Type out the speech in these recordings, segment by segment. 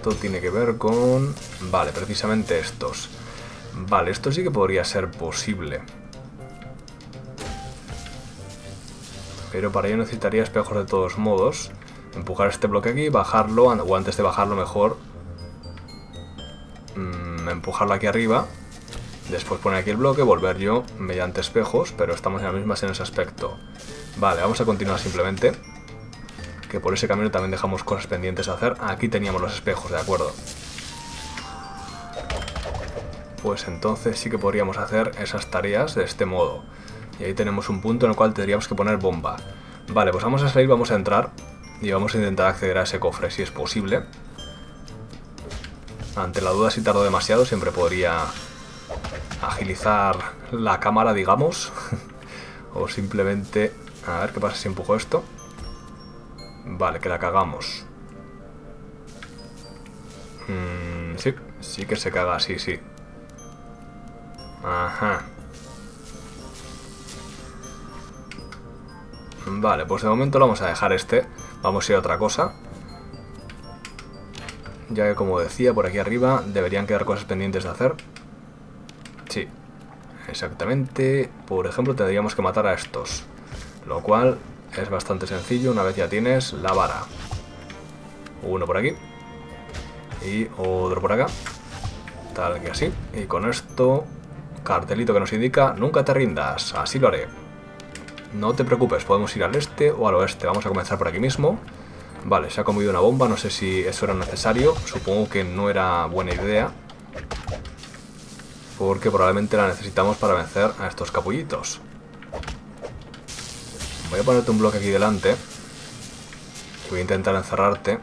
esto tiene que ver con... Vale, precisamente estos. Vale, esto sí que podría ser posible. Pero para ello necesitaría espejos de todos modos. Empujar este bloque aquí, bajarlo, o antes de bajarlo mejor... Mmm, empujarlo aquí arriba. Después poner aquí el bloque, volver yo mediante espejos, pero estamos en las mismas en ese aspecto. Vale, vamos a continuar simplemente. Que por ese camino también dejamos cosas pendientes a hacer. Aquí teníamos los espejos, de acuerdo. Pues entonces sí que podríamos hacer esas tareas de este modo. Y ahí tenemos un punto en el cual tendríamos que poner bomba. Vale, pues vamos a salir, vamos a entrar. Y vamos a intentar acceder a ese cofre si es posible. Ante la duda si tardo demasiado siempre podría agilizar la cámara, digamos. o simplemente a ver qué pasa si empujo esto. Vale, que la cagamos. Mm, sí, sí que se caga, sí, sí. Ajá. Vale, pues de momento lo vamos a dejar este. Vamos a ir a otra cosa. Ya que como decía, por aquí arriba deberían quedar cosas pendientes de hacer. Sí, exactamente. Por ejemplo, tendríamos que matar a estos. Lo cual es bastante sencillo una vez ya tienes la vara. Uno por aquí. Y otro por acá. Tal que así. Y con esto, cartelito que nos indica, nunca te rindas. Así lo haré. No te preocupes, podemos ir al este o al oeste. Vamos a comenzar por aquí mismo. Vale, se ha comido una bomba, no sé si eso era necesario. Supongo que no era buena idea. Porque probablemente la necesitamos para vencer a estos capullitos. Voy a ponerte un bloque aquí delante. Voy a intentar encerrarte.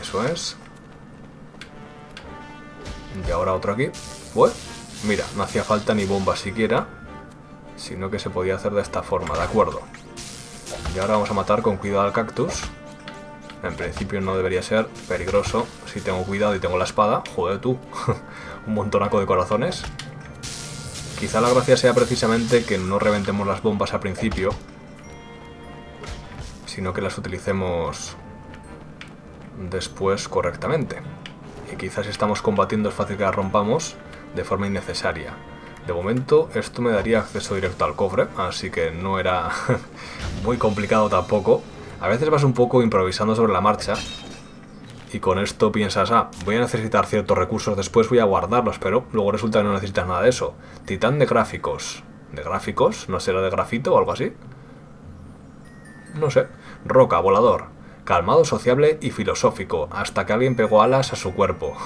Eso es. Y ahora otro aquí. Bueno, mira, no hacía falta ni bomba siquiera. Sino que se podía hacer de esta forma, de acuerdo. Y ahora vamos a matar con cuidado al cactus. En principio no debería ser peligroso si tengo cuidado y tengo la espada. Joder tú, un montonaco de corazones. Quizá la gracia sea precisamente que no reventemos las bombas al principio, sino que las utilicemos después correctamente. Y quizás si estamos combatiendo es fácil que las rompamos de forma innecesaria. De momento esto me daría acceso directo al cofre, así que no era muy complicado tampoco. A veces vas un poco improvisando sobre la marcha y con esto piensas, ah, voy a necesitar ciertos recursos, después voy a guardarlos, pero luego resulta que no necesitas nada de eso. Titán de gráficos. ¿De gráficos? ¿No será de grafito o algo así? No sé. Roca, volador. Calmado, sociable y filosófico, hasta que alguien pegó alas a su cuerpo.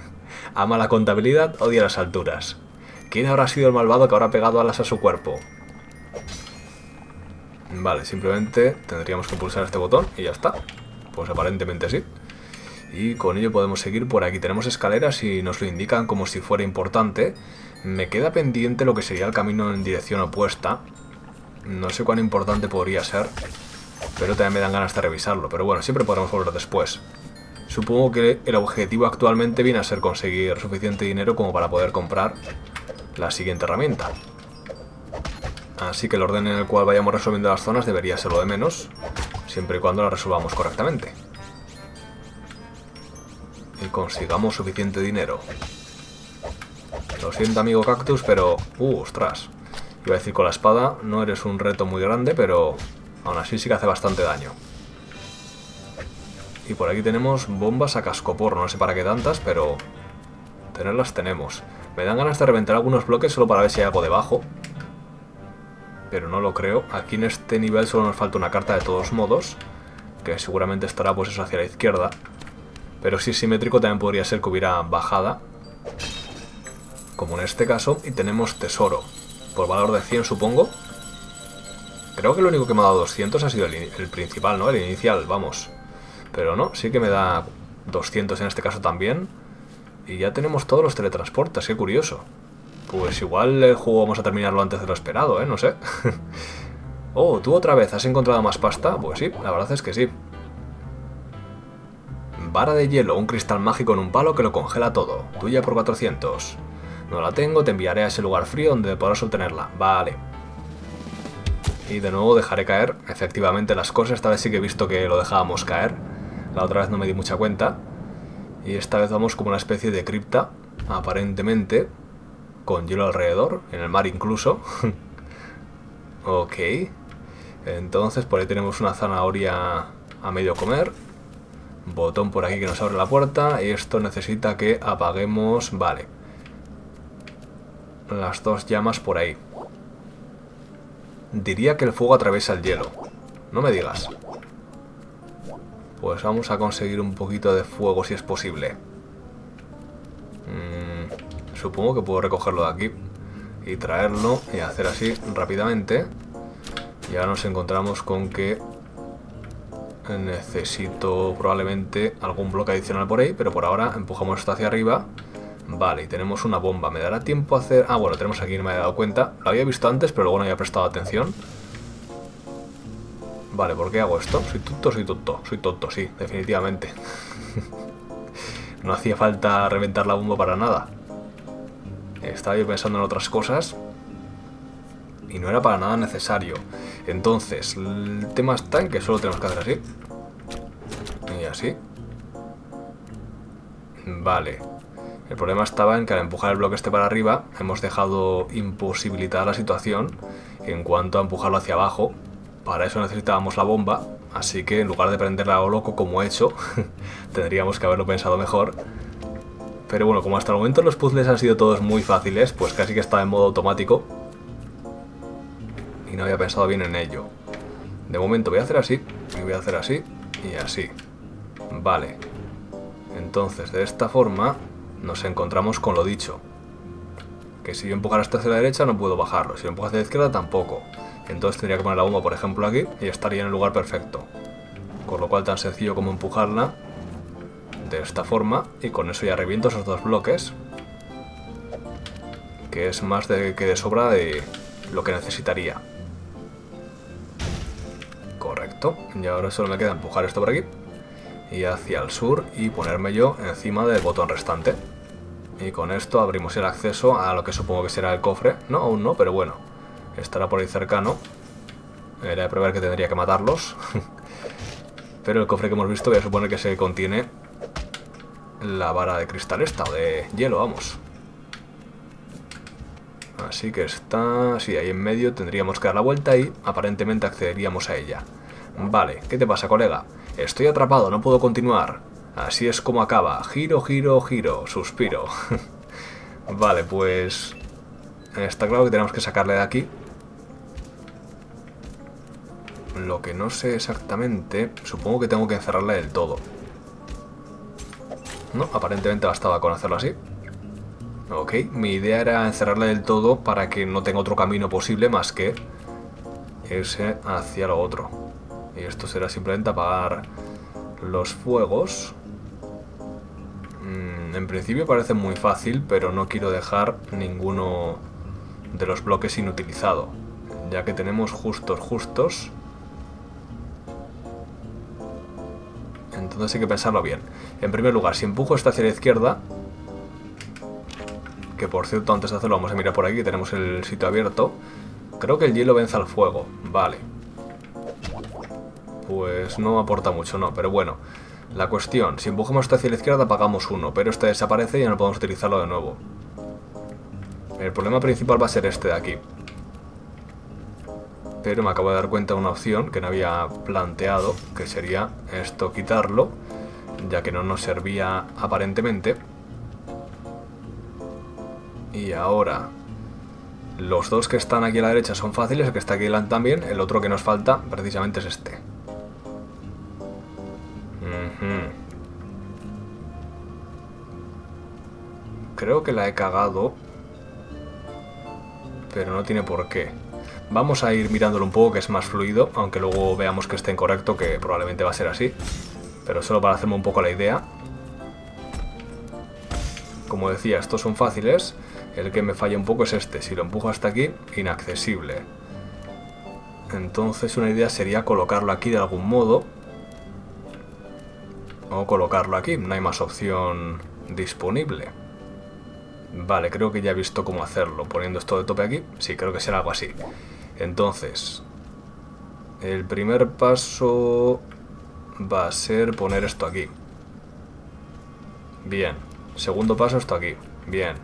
Ama la contabilidad, odia las alturas. ¿Quién habrá sido el malvado que habrá pegado alas a su cuerpo? Vale, simplemente tendríamos que pulsar este botón y ya está. Pues aparentemente sí y con ello podemos seguir por aquí. Tenemos escaleras y nos lo indican como si fuera importante. Me queda pendiente lo que sería el camino en dirección opuesta. No sé cuán importante podría ser, pero también me dan ganas de revisarlo. Pero bueno, siempre podremos volver después. Supongo que el objetivo actualmente viene a ser conseguir suficiente dinero como para poder comprar la siguiente herramienta. Así que el orden en el cual vayamos resolviendo las zonas debería ser lo de menos, siempre y cuando las resolvamos correctamente y consigamos suficiente dinero. Lo siento amigo cactus, pero... Uh, ostras. Iba a decir con la espada, no eres un reto muy grande, pero aún así sí que hace bastante daño. Y por aquí tenemos bombas a cascopor, no sé para qué tantas, pero... Tenerlas tenemos. Me dan ganas de reventar algunos bloques solo para ver si hay algo debajo. Pero no lo creo. Aquí en este nivel solo nos falta una carta de todos modos. Que seguramente estará pues eso hacia la izquierda. Pero si es simétrico también podría ser que hubiera bajada. Como en este caso. Y tenemos tesoro. Por valor de 100 supongo. Creo que lo único que me ha dado 200 ha sido el, principal, ¿no? El inicial, vamos. Pero no, sí que me da 200 en este caso también. Y ya tenemos todos los teletransportes, qué curioso. Pues igual el juego vamos a terminarlo antes de lo esperado, ¿eh? No sé. oh, ¿tú otra vez has encontrado más pasta? Pues sí, la verdad es que sí. Vara de hielo, un cristal mágico en un palo que lo congela todo. Tuya por 400. No la tengo, te enviaré a ese lugar frío donde podrás obtenerla. Vale. Y de nuevo dejaré caer efectivamente las cosas. Esta vez sí que he visto que lo dejábamos caer. La otra vez no me di mucha cuenta. Y esta vez vamos como una especie de cripta, aparentemente, con hielo alrededor, en el mar incluso. ok. Entonces por ahí tenemos una zanahoria a medio comer. Botón por aquí que nos abre la puerta. Y esto necesita que apaguemos... Vale. Las dos llamas por ahí. Diría que el fuego atraviesa el hielo. No me digas. Pues vamos a conseguir un poquito de fuego si es posible. Mm, supongo que puedo recogerlo de aquí. Y traerlo y hacer así rápidamente. Y ahora nos encontramos con que necesito probablemente algún bloque adicional por ahí, pero por ahora empujamos esto hacia arriba. Vale, y tenemos una bomba. ¿Me dará tiempo a hacer...? Ah, bueno, tenemos aquí, no me había dado cuenta. Lo había visto antes, pero luego no había prestado atención. Vale, ¿por qué hago esto? ¿Soy tonto? Soy tonto. Soy tonto, sí, definitivamente. no hacía falta reventar la bomba para nada. Estaba yo pensando en otras cosas. Y no era para nada necesario. Entonces, el tema está en que solo tenemos que hacer así. Y así. Vale. El problema estaba en que al empujar el bloque este para arriba hemos dejado imposibilitada la situación en cuanto a empujarlo hacia abajo. Para eso necesitábamos la bomba, así que en lugar de prenderla a lo loco como he hecho, tendríamos que haberlo pensado mejor. Pero bueno, como hasta el momento los puzzles han sido todos muy fáciles, pues casi que estaba en modo automático. No había pensado bien en ello. De momento voy a hacer así, y voy a hacer así, y así. Vale. Entonces, de esta forma, nos encontramos con lo dicho. Que si yo empujara esto hacia la derecha no puedo bajarlo, si lo empujo hacia la izquierda tampoco. Entonces tendría que poner la bomba, por ejemplo, aquí y estaría en el lugar perfecto. Con lo cual tan sencillo como empujarla de esta forma y con eso ya reviento esos dos bloques. Que es más de que de sobra de lo que necesitaría. Y ahora solo me queda empujar esto por aquí y hacia el sur y ponerme yo encima del botón restante. Y con esto abrimos el acceso a lo que supongo que será el cofre. No, aún no, pero bueno, estará por ahí cercano. Era de prever que tendría que matarlos. pero el cofre que hemos visto voy a suponer que se contiene la vara de cristal esta, o de hielo, vamos. Así que está... Sí, ahí en medio tendríamos que dar la vuelta y aparentemente accederíamos a ella. Vale, ¿qué te pasa, colega? Estoy atrapado, no puedo continuar. Así es como acaba. Giro, giro, giro. Suspiro. vale, pues... Está claro que tenemos que sacarle de aquí. Lo que no sé exactamente... Supongo que tengo que encerrarle del todo. No, aparentemente bastaba con hacerlo así. Ok, mi idea era encerrarle del todo para que no tenga otro camino posible más que ese hacia lo otro. Y esto será simplemente apagar los fuegos. Mm, en principio parece muy fácil, pero no quiero dejar ninguno de los bloques inutilizado. Ya que tenemos justos justos. Entonces hay que pensarlo bien. En primer lugar, si empujo esta hacia la izquierda, que por cierto antes de hacerlo vamos a mirar por aquí, tenemos el sitio abierto, creo que el hielo vence al fuego. Vale pues no aporta mucho, no, pero bueno. La cuestión, si empujamos esto hacia la izquierda apagamos uno, pero este desaparece y ya no podemos utilizarlo de nuevo. El problema principal va a ser este de aquí. Pero me acabo de dar cuenta de una opción que no había planteado, que sería esto quitarlo, ya que no nos servía aparentemente. Y ahora, los dos que están aquí a la derecha son fáciles, el que está aquí delante también, el otro que nos falta precisamente es este. Creo que la he cagado. Pero no tiene por qué. Vamos a ir mirándolo un poco, que es más fluido, aunque luego veamos que esté incorrecto, que probablemente va a ser así. Pero solo para hacerme un poco la idea. Como decía, estos son fáciles. El que me falla un poco es este. Si lo empujo hasta aquí, inaccesible. Entonces una idea sería colocarlo aquí de algún modo. O colocarlo aquí, no hay más opción disponible. Vale, creo que ya he visto cómo hacerlo. Poniendo esto de tope aquí. Sí, creo que será algo así. Entonces, el primer paso va a ser poner esto aquí. Bien. Segundo paso, esto aquí. Bien.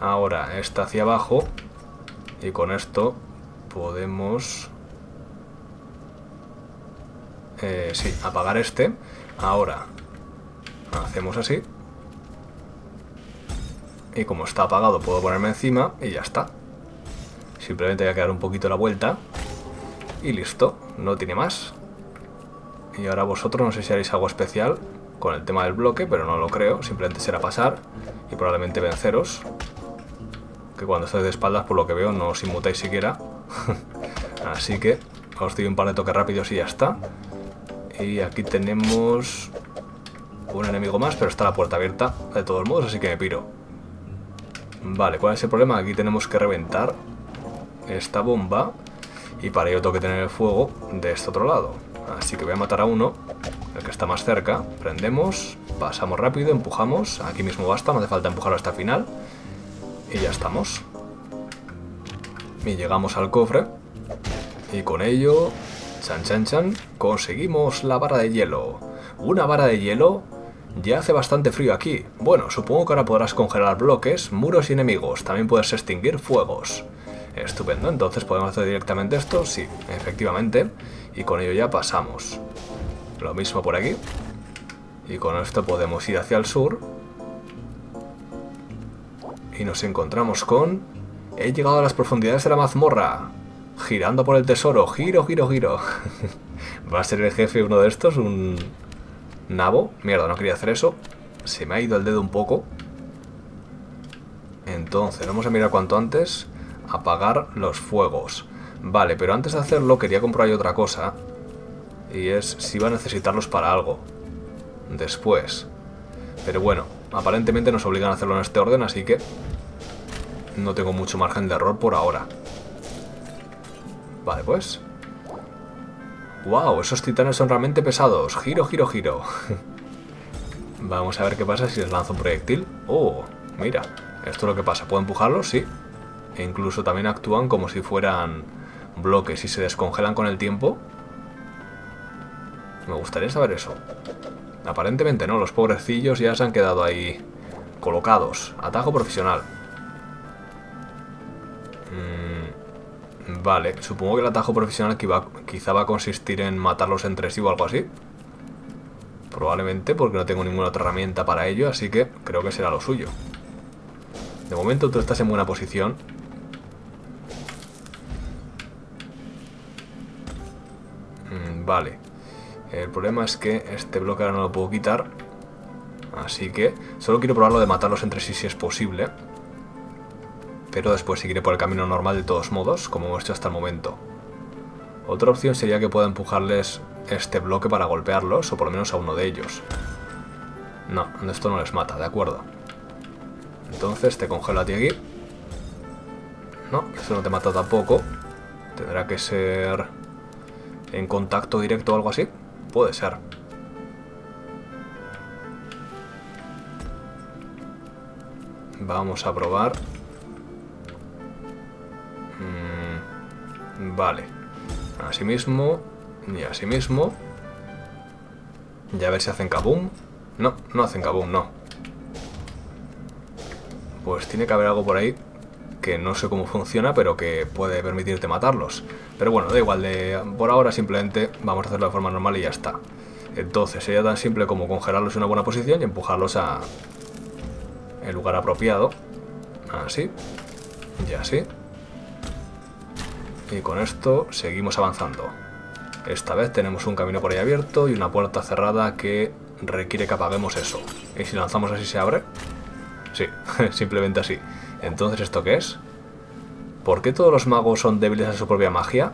Ahora, esta hacia abajo. Y con esto podemos... Eh, sí, apagar este. Ahora, hacemos así. Y como está apagado, puedo ponerme encima y ya está. Simplemente voy a quedar un poquito la vuelta. Y listo, no tiene más. Y ahora vosotros no sé si haréis algo especial con el tema del bloque, pero no lo creo. Simplemente será pasar y probablemente venceros. Que cuando estáis de espaldas, por lo que veo, no os inmutáis siquiera. Así que os doy un par de toques rápidos y ya está. Y aquí tenemos un enemigo más, pero está la puerta abierta de todos modos, así que me piro. Vale, ¿cuál es el problema? Aquí tenemos que reventar esta bomba y para ello tengo que tener el fuego de este otro lado. Así que voy a matar a uno, el que está más cerca. Prendemos, pasamos rápido, empujamos. Aquí mismo basta, no hace falta empujarlo hasta el final. Y ya estamos. Y llegamos al cofre. Y con ello, chan chan chan, conseguimos la vara de hielo. Una vara de hielo ya hace bastante frío aquí. Bueno, supongo que ahora podrás congelar bloques, muros y enemigos. También puedes extinguir fuegos. Estupendo, entonces podemos hacer directamente esto, sí, efectivamente. Y con ello ya pasamos. Lo mismo por aquí. Y con esto podemos ir hacia el sur. Y nos encontramos con... He llegado a las profundidades de la mazmorra. Girando por el tesoro. Giro, giro, giro. ¿Va a ser el jefe uno de estos? ¿Un nabo? Mierda, no quería hacer eso. Se me ha ido el dedo un poco. Entonces, vamos a mirar cuanto antes apagar los fuegos. Vale, pero antes de hacerlo quería comprobar otra cosa. Y es si va a necesitarlos para algo. Después. Pero bueno, aparentemente nos obligan a hacerlo en este orden, así que... No tengo mucho margen de error por ahora. Vale, pues... ¡Wow! Esos titanes son realmente pesados. Giro, giro, giro. Vamos a ver qué pasa si les lanzo un proyectil. ¡Oh! Mira, esto es lo que pasa. ¿Puedo empujarlos? Sí. E incluso también actúan como si fueran bloques y se descongelan con el tiempo. Me gustaría saber eso. Aparentemente no, los pobrecillos ya se han quedado ahí colocados. Atajo profesional. Vale, supongo que el atajo profesional quizá va a consistir en matarlos entre sí o algo así. Probablemente porque no tengo ninguna otra herramienta para ello, así que creo que será lo suyo. De momento tú estás en buena posición Vale. El problema es que este bloque ahora no lo puedo quitar. Así que solo quiero probarlo de matarlos entre sí si es posible. Pero después seguiré por el camino normal de todos modos, como hemos hecho hasta el momento. Otra opción sería que pueda empujarles este bloque para golpearlos, o por lo menos a uno de ellos. No, esto no les mata, de acuerdo. Entonces te congelo a ti aquí. No, esto no te mata tampoco. Tendrá que ser en contacto directo o algo así. Puede ser. Vamos a probar. Vale. Así mismo. Y así mismo. Ya a ver si hacen kaboom. No, no hacen kaboom, no. Pues tiene que haber algo por ahí que no sé cómo funciona, pero que puede permitirte matarlos. Pero bueno, da igual, de, por ahora simplemente vamos a hacerlo de forma normal y ya está. Entonces sería tan simple como congelarlos en una buena posición y empujarlos a el lugar apropiado. Así. Y así. Y con esto seguimos avanzando. Esta vez tenemos un camino por ahí abierto y una puerta cerrada que requiere que apaguemos eso. ¿Y si lanzamos así se abre? Sí, simplemente así. Entonces, ¿esto qué es? ¿Por qué todos los magos son débiles a su propia magia?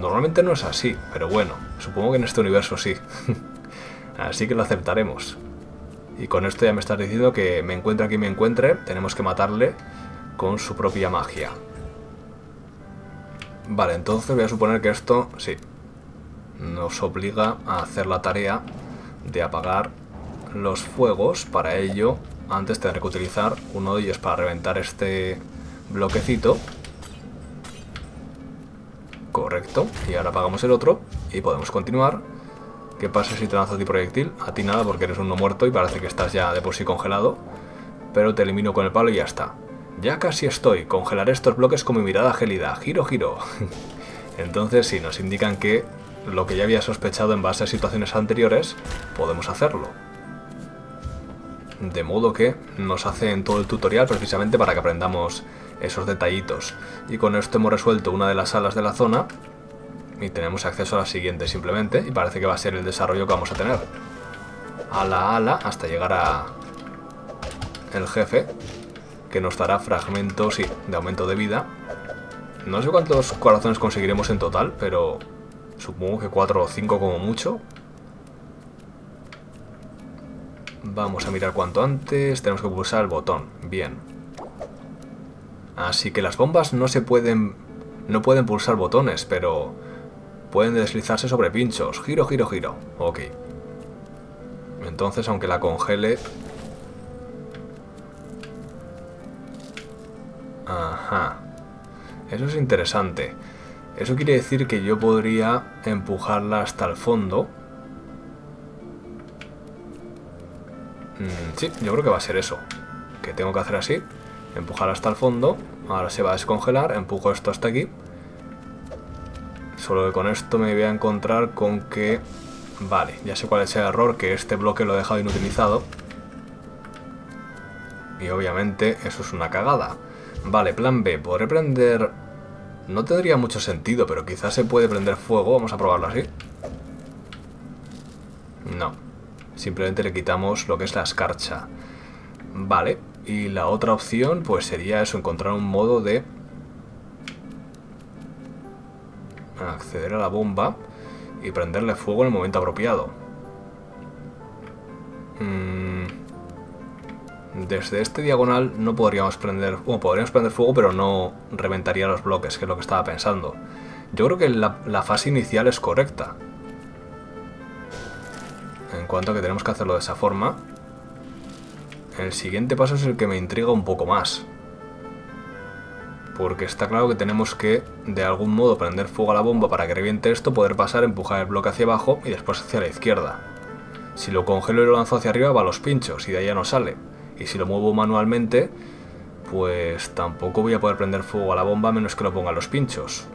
Normalmente no es así, pero bueno, supongo que en este universo sí. así que lo aceptaremos. Y con esto ya me estás diciendo que me encuentre aquí me encuentre, tenemos que matarle con su propia magia. Vale, entonces voy a suponer que esto, sí, nos obliga a hacer la tarea de apagar los fuegos. Para ello antes tendré que utilizar uno de ellos para reventar este bloquecito. Correcto. Y ahora apagamos el otro y podemos continuar. ¿Qué pasa si te lanzo a ti proyectil? A ti nada porque eres uno muerto y parece que estás ya de por sí congelado. Pero te elimino con el palo y ya está. Ya casi estoy. Congelaré estos bloques con mi mirada gélida. Giro, giro. Entonces sí, nos indican que lo que ya había sospechado en base a situaciones anteriores, podemos hacerlo. De modo que nos hacen todo el tutorial precisamente para que aprendamos esos detallitos. Y con esto hemos resuelto una de las salas de la zona y tenemos acceso a la siguiente simplemente y parece que va a ser el desarrollo que vamos a tener. Ala ala hasta llegar a el jefe que nos dará fragmentos de aumento de vida. No sé cuántos corazones conseguiremos en total, pero supongo que 4 o 5 como mucho. Vamos a mirar cuanto antes. Tenemos que pulsar el botón. Bien. Así que las bombas no se pueden... No pueden pulsar botones, pero pueden deslizarse sobre pinchos. Giro, giro, giro. Ok. Entonces, aunque la congele... Ajá. Eso es interesante. Eso quiere decir que yo podría empujarla hasta el fondo. Mm, sí, yo creo que va a ser eso. Que tengo que hacer así. Empujar hasta el fondo. Ahora se va a descongelar. Empujo esto hasta aquí. Solo que con esto me voy a encontrar con que... Vale, ya sé cuál es el error, que este bloque lo he dejado inutilizado. Y obviamente eso es una cagada. Vale, plan B, podré prender... No tendría mucho sentido, pero quizás se puede prender fuego. Vamos a probarlo así. No. Simplemente le quitamos lo que es la escarcha. Vale. Y la otra opción, pues sería eso, encontrar un modo de acceder a la bomba y prenderle fuego en el momento apropiado. Mm, desde este diagonal no podríamos prender... Bueno, podríamos prender fuego, pero no reventaría los bloques, que es lo que estaba pensando. Yo creo que la, fase inicial es correcta. En cuanto a que tenemos que hacerlo de esa forma. El siguiente paso es el que me intriga un poco más porque está claro que tenemos que de algún modo prender fuego a la bomba para que reviente esto, poder pasar, empujar el bloque hacia abajo y después hacia la izquierda. Si lo congelo y lo lanzo hacia arriba va a los pinchos y de ahí ya no sale. Y si lo muevo manualmente, pues tampoco voy a poder prender fuego a la bomba a menos que lo ponga los pinchos.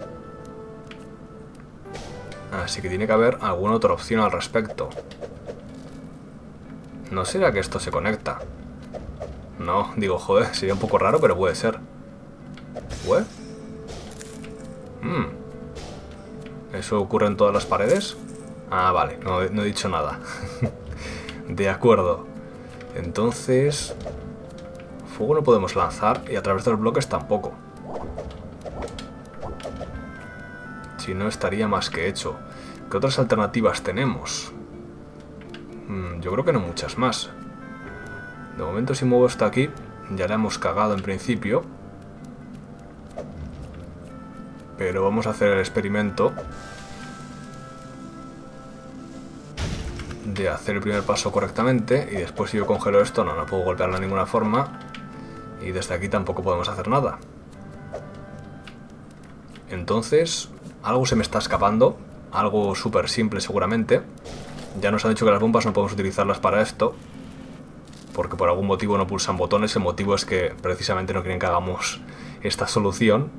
Así que tiene que haber alguna otra opción al respecto. ¿No será que esto se conecta? No, digo, joder, sería un poco raro, pero puede ser. ¿What? Hmm. ¿Eso ocurre en todas las paredes? Ah, vale, no he dicho nada. de acuerdo. Entonces... Fuego no podemos lanzar y a través de los bloques tampoco. Si no, estaría más que hecho. ¿Qué otras alternativas tenemos? Hmm, yo creo que no muchas más. De momento si muevo esto aquí, ya le hemos cagado en principio. Pero vamos a hacer el experimento de hacer el primer paso correctamente y después si yo congelo esto no, no puedo golpearlo de ninguna forma y desde aquí tampoco podemos hacer nada. Entonces, algo se me está escapando, algo súper simple seguramente. Ya nos han dicho que las bombas no podemos utilizarlas para esto, porque por algún motivo no pulsan botones, el motivo es que precisamente no quieren que hagamos esta solución.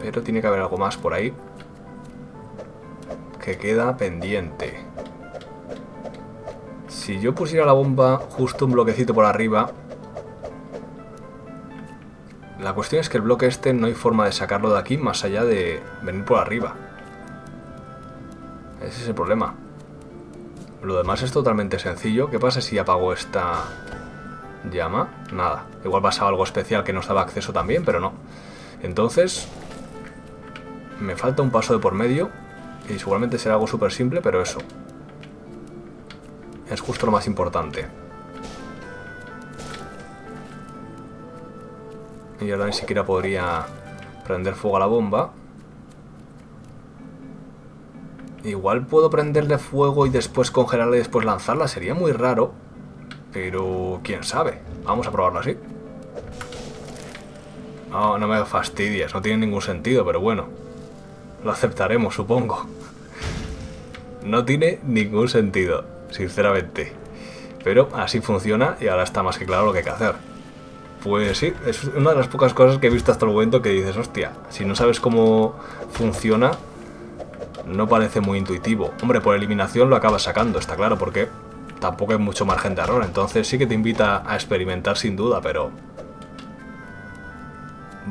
Pero tiene que haber algo más por ahí. Que queda pendiente. Si yo pusiera la bomba justo un bloquecito por arriba... La cuestión es que el bloque este no hay forma de sacarlo de aquí más allá de venir por arriba. Ese es el problema. Lo demás es totalmente sencillo. ¿Qué pasa si apago esta llama? Nada. Igual pasaba algo especial que nos daba acceso también, pero no. Entonces, me falta un paso de por medio y seguramente será algo súper simple, pero eso. Es justo lo más importante. Y ahora ni siquiera podría prender fuego a la bomba. Igual puedo prenderle fuego y después congelarla y después lanzarla. Sería muy raro. Pero quién sabe. Vamos a probarlo así. No, no me fastidies. No tiene ningún sentido, pero bueno. Lo aceptaremos, supongo. No tiene ningún sentido, sinceramente. Pero así funciona y ahora está más que claro lo que hay que hacer. Pues sí, es una de las pocas cosas que he visto hasta el momento que dices, hostia, si no sabes cómo funciona, no parece muy intuitivo. Hombre, por eliminación lo acabas sacando, está claro, porque tampoco hay mucho margen de error. Entonces sí que te invita a experimentar sin duda, pero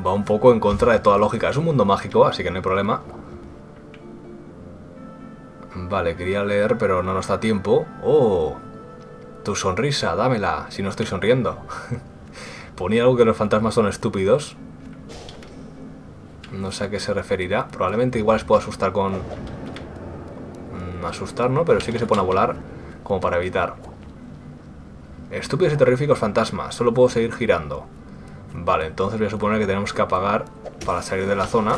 va un poco en contra de toda lógica. Es un mundo mágico, así que no hay problema. Vale, quería leer, pero no nos da tiempo. ¡Oh! Tu sonrisa, dámela, si no estoy sonriendo. Ponía algo que los fantasmas son estúpidos. No sé a qué se referirá. Probablemente igual les puedo asustar con... Mm, asustar, ¿no? Pero sí que se pone a volar como para evitar. Estúpidos y terríficos fantasmas. Solo puedo seguir girando. Vale, entonces voy a suponer que tenemos que apagar para salir de la zona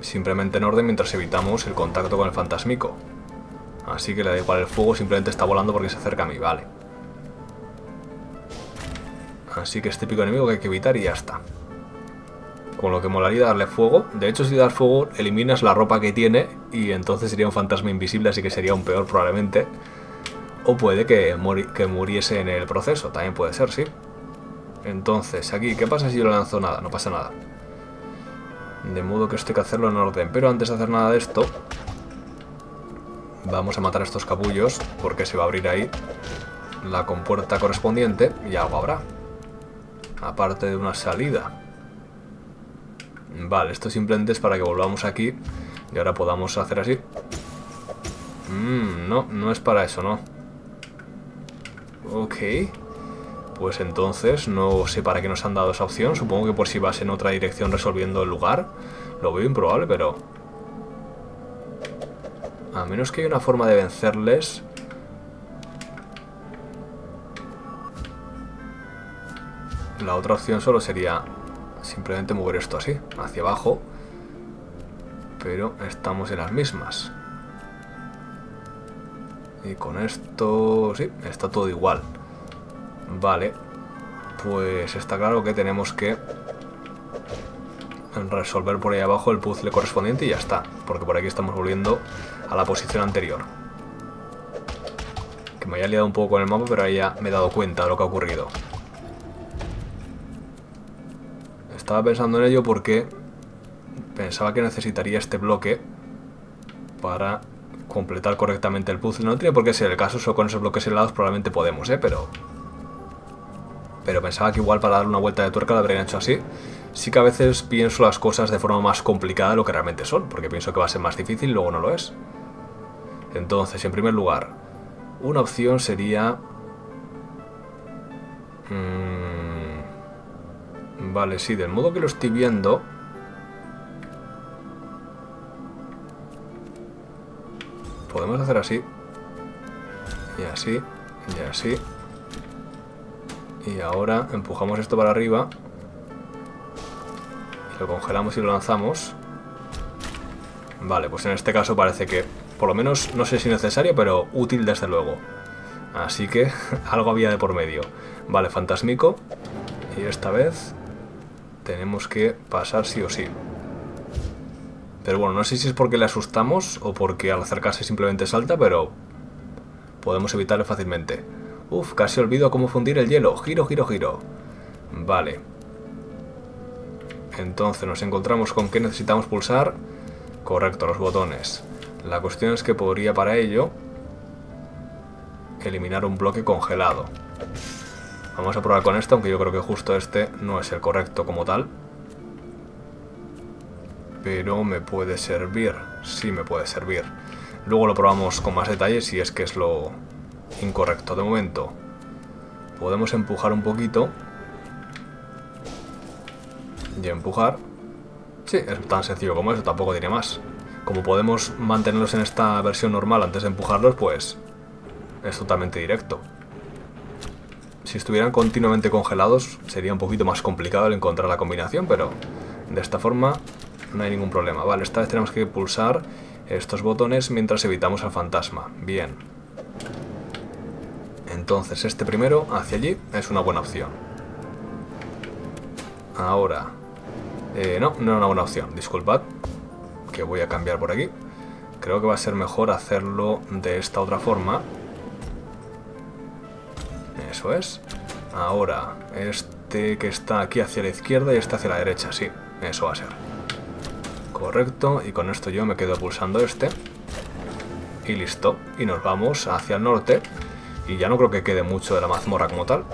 simplemente en orden mientras evitamos el contacto con el fantasmico. Así que le da igual el fuego, simplemente está volando porque se acerca a mí, vale. Así que este pico enemigo que hay que evitar y ya está. Con lo que molaría darle fuego. De hecho, si das fuego, eliminas la ropa que tiene y entonces sería un fantasma invisible, así que sería un peor probablemente. O puede que, que muriese en el proceso, también puede ser, sí. Entonces, aquí, ¿qué pasa si yo lanzo nada? No pasa nada. De modo que esto hay que hacerlo en orden. Pero antes de hacer nada de esto, vamos a matar a estos capullos, porque se va a abrir ahí la compuerta correspondiente y algo habrá. Aparte de una salida. Vale, esto simplemente es para que volvamos aquí y ahora podamos hacer así. Mmm, no, no es para eso, ¿no? Ok. Pues entonces no sé para qué nos han dado esa opción. Supongo que por si vas en otra dirección resolviendo el lugar. Lo veo improbable, pero... A menos que haya una forma de vencerles... La otra opción solo sería simplemente mover esto así, hacia abajo. Pero estamos en las mismas. Y con esto... sí, está todo igual. Vale. Pues está claro que tenemos que resolver por ahí abajo el puzzle correspondiente y ya está. Porque por aquí estamos volviendo a la posición anterior. Que me haya liado un poco con el mapa, pero ahí ya me he dado cuenta de lo que ha ocurrido. Estaba pensando en ello porque pensaba que necesitaría este bloque para completar correctamente el puzzle. No tiene por qué ser el caso, solo con esos bloques helados probablemente podemos, ¿eh? Pero pero pensaba que igual para darle una vuelta de tuerca lo habrían hecho así. Sí que a veces pienso las cosas de forma más complicada de lo que realmente son, porque pienso que va a ser más difícil y luego no lo es. Entonces, en primer lugar, una opción sería... Mm, vale, sí, del modo que lo estoy viendo... Podemos hacer así. Y así. Y así. Y ahora empujamos esto para arriba. lo congelamos y lo lanzamos. Vale, pues en este caso parece que, por lo menos, no sé si necesario, pero útil desde luego. Así que algo había de por medio. Vale, fantasmico. Y esta vez tenemos que pasar sí o sí. Pero bueno, no sé si es porque le asustamos o porque al acercarse simplemente salta, pero podemos evitarle fácilmente. Uf, casi olvido cómo fundir el hielo. Giro, giro, giro. Vale. Entonces nos encontramos con que necesitamos pulsar. Correcto, los botones. La cuestión es que podría para ello eliminar un bloque congelado. Vamos a probar con esto, aunque yo creo que justo este no es el correcto como tal. Pero me puede servir. Sí me puede servir. Luego lo probamos con más detalle si es que es lo, Incorrecto, de momento. Podemos empujar un poquito. Y empujar. Sí, es tan sencillo como eso, tampoco diré más. Como podemos mantenerlos en esta versión normal antes de empujarlos, pues es totalmente directo. Si estuvieran continuamente congelados, sería un poquito más complicado el encontrar la combinación, pero de esta forma no hay ningún problema. Vale, esta vez tenemos que pulsar estos botones mientras evitamos al fantasma. Bien. Entonces este primero, hacia allí, es una buena opción. Ahora... Eh, no, no era una buena opción, disculpad. que voy a cambiar por aquí. Creo que va a ser mejor hacerlo de esta otra forma. Eso es. Ahora, este que está aquí hacia la izquierda y este hacia la derecha, sí. Eso va a ser. Correcto, y con esto yo me quedo pulsando este. Y listo. Y nos vamos hacia el norte. Y ya no creo que quede mucho de la mazmorra como tal.